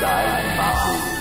Dein Magen.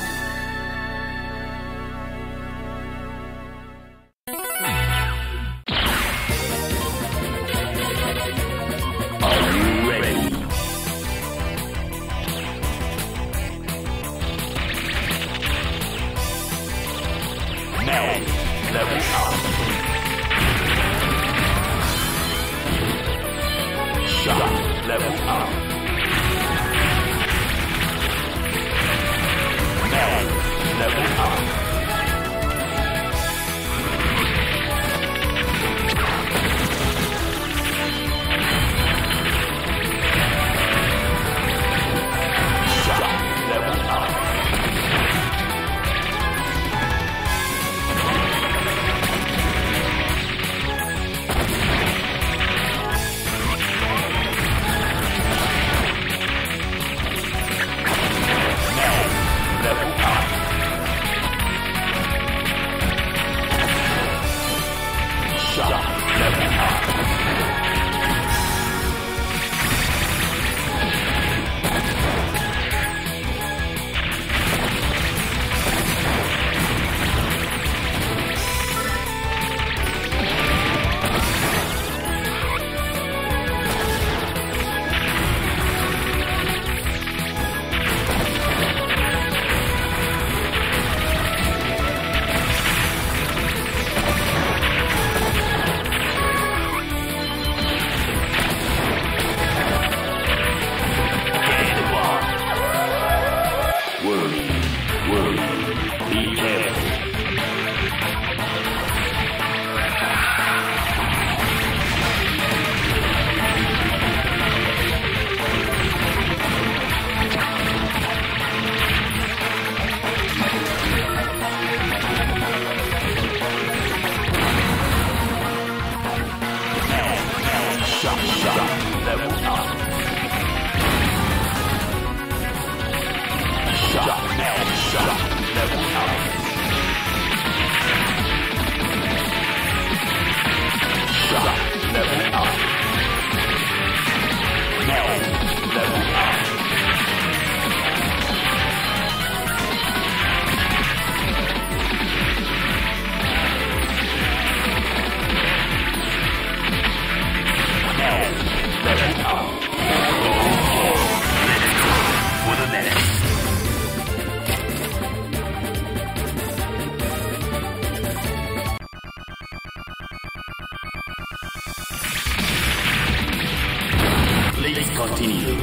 Continue.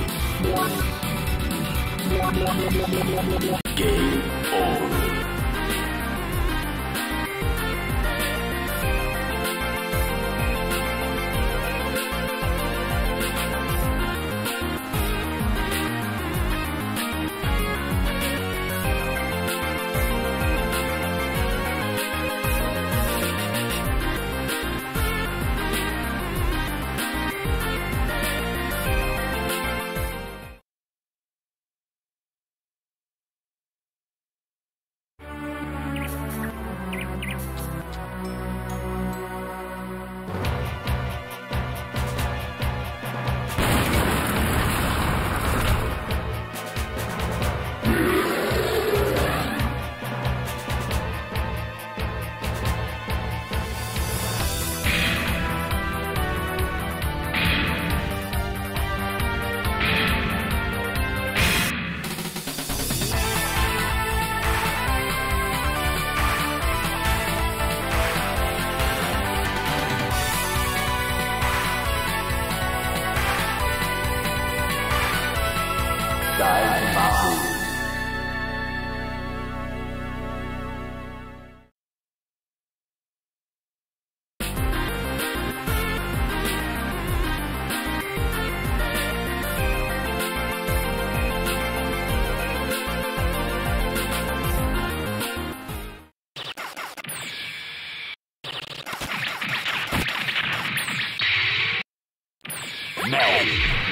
Game over.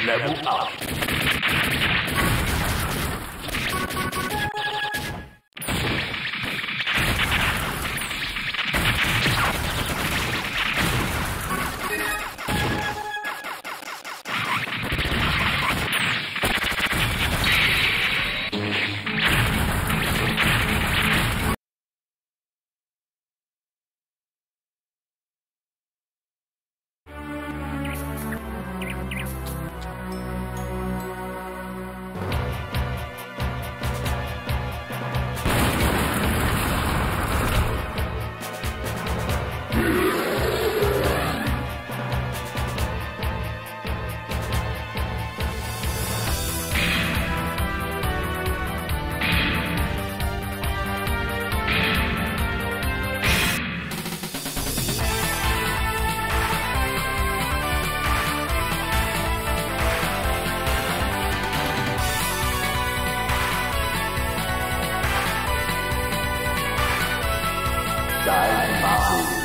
level up. Dial.